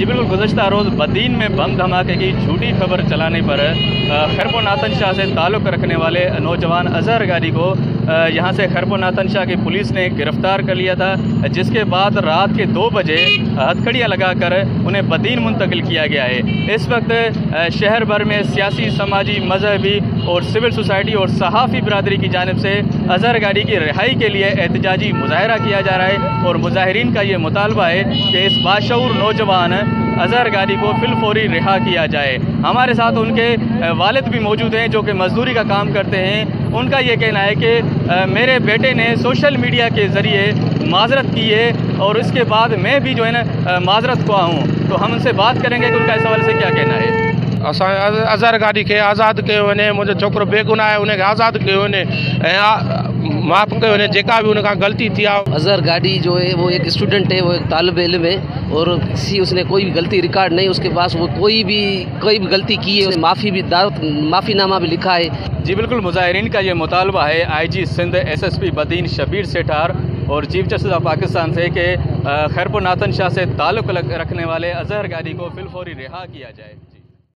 جی بالکل، گزشتہ روز بدین میں بم دھماکے کی جھوٹی خبر چلانے پر خرپو و ناتن شاہ سے تعلق رکھنے والے نوجوان اظہر گاری کو یہاں سے خرپو و ناتن شاہ کی پولیس نے گرفتار کر لیا تھا، جس کے بعد رات کے دو بجے ہتھکڑیاں لگا کر انہیں بدین منتقل کیا گیا ہے۔ اس وقت شہر بھر میں سیاسی، سماجی مذہبی اور سول سوسائٹی اور صحافی برادری کی جانب سے اظہر گاڑی کی رہائی کے لیے احتجاجی مظاہرہ کیا جا رہا ہے اور مظاہرین کا یہ مطالبہ ہے کہ اس باشعور نوجوان اظہر گاڑی کو فل فوری رہا کیا جائے۔ ہمارے ساتھ ان کے والد بھی موجود ہیں جو کہ مزدوری کا کام کرتے ہیں۔ ان کا یہ کہنا ہے کہ میرے بیٹے نے سوشل میڈیا کے ذریعے معذرت کی ہے اور اس کے بعد میں بھی جو ہے نا معذرت کو ہوں۔ تو ہم ان سے بات کریں گے کہ ان کا اس حوالے سے کیا کہنا ہے۔ اظہر گادی کے آزاد کیا ہونے مجھے چھوکر بےگناہ ان کے آزاد کیا معاف کیا غلطی کیا اظہر گادی جو ہے وہ ایک اسٹوڈنٹ ہے وہ ایک طالب علم ہے اور کسی اس نے کوئی بھی غلطی ریکارڈ نہیں اس کے پاس وہ کوئی بھی کوئی بھی غلطی کی ہے معافی بھی دعوت معافی نامہ بھی لکھا ہے جی بالکل مظاہرین کا یہ مطالبہ ہے I G Sindh S S P Badin Shabbir Sethar اور چیف جسٹس آف پاکستان سے کہ خیر پور نعتن شاہ سے تعلق رکھنے والے اظہر گادی کو فی الفوری رہا کیا جائے